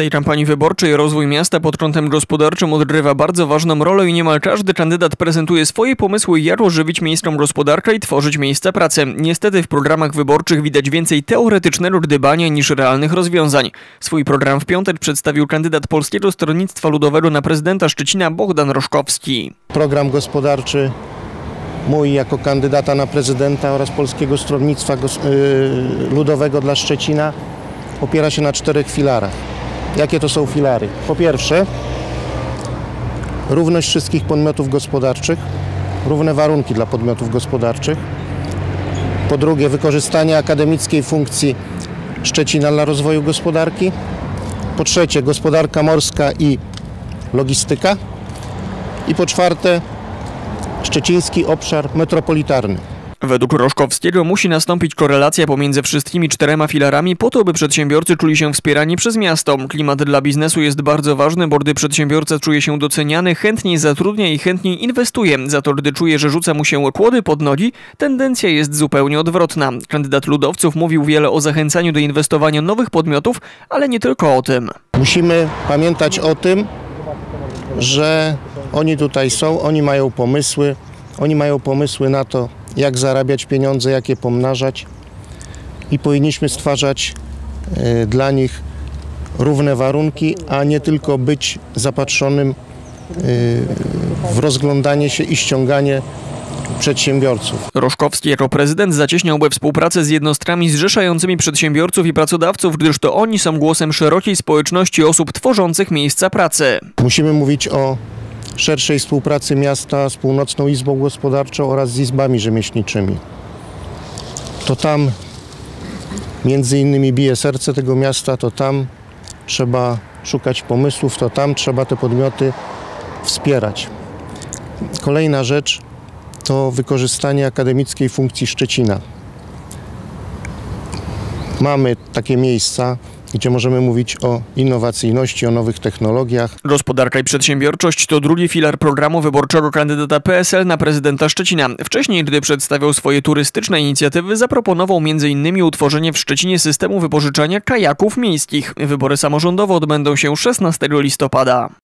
tej kampanii wyborczej rozwój miasta pod kątem gospodarczym odgrywa bardzo ważną rolę i niemal każdy kandydat prezentuje swoje pomysły, jak ożywić miejską gospodarkę i tworzyć miejsca pracy. Niestety w programach wyborczych widać więcej teoretycznego gdybania niż realnych rozwiązań. Swój program w piątek przedstawił kandydat Polskiego Stronnictwa Ludowego na prezydenta Szczecina Bogdan Roszkowski. program gospodarczy mój jako kandydata na prezydenta oraz Polskiego Stronnictwa y, Ludowego dla Szczecina opiera się na czterech filarach. Jakie to są filary? Po pierwsze, równość wszystkich podmiotów gospodarczych, równe warunki dla podmiotów gospodarczych. Po drugie, wykorzystanie akademickiej funkcji Szczecina dla rozwoju gospodarki. Po trzecie, gospodarka morska i logistyka. I po czwarte, Szczeciński obszar metropolitarny. Według Roszkowskiego musi nastąpić korelacja pomiędzy wszystkimi czterema filarami po to, by przedsiębiorcy czuli się wspierani przez miasto. Klimat dla biznesu jest bardzo ważny, bo gdy przedsiębiorca czuje się doceniany, chętniej zatrudnia i chętniej inwestuje. Za to gdy czuje, że rzuca mu się kłody pod nogi, tendencja jest zupełnie odwrotna. Kandydat ludowców mówił wiele o zachęcaniu do inwestowania nowych podmiotów, ale nie tylko o tym. Musimy pamiętać o tym, że oni tutaj są, oni mają pomysły, oni mają pomysły na to, jak zarabiać pieniądze, jak je pomnażać i powinniśmy stwarzać e, dla nich równe warunki, a nie tylko być zapatrzonym e, w rozglądanie się i ściąganie przedsiębiorców. Roszkowski jako prezydent zacieśniałby współpracę z jednostkami zrzeszającymi przedsiębiorców i pracodawców, gdyż to oni są głosem szerokiej społeczności osób tworzących miejsca pracy. Musimy mówić o szerszej współpracy miasta z Północną Izbą Gospodarczą oraz z izbami rzemieślniczymi. To tam między innymi bije serce tego miasta, to tam trzeba szukać pomysłów, to tam trzeba te podmioty wspierać. Kolejna rzecz to wykorzystanie akademickiej funkcji Szczecina. Mamy takie miejsca, gdzie możemy mówić o innowacyjności, o nowych technologiach, Gospodarka i przedsiębiorczość to drugi filar programu wyborczego kandydata PSL na prezydenta Szczecina. Wcześniej, gdy przedstawiał swoje turystyczne inicjatywy, zaproponował m.in. utworzenie w Szczecinie systemu wypożyczania kajaków miejskich. Wybory samorządowe odbędą się 16 listopada.